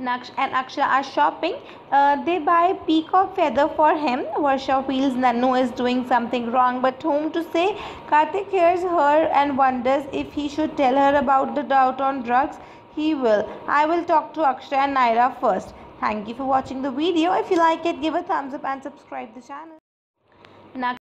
Naksh and Aksha are shopping. Uh, they buy peacock feather for him. Varsha feels Nanu is doing something wrong, but whom to say? Kartik hears her and wonders if he should tell her about the doubt on drugs. He will. I will talk to Aksha and Naira first. Thank you for watching the video. If you like it, give a thumbs up and subscribe the channel.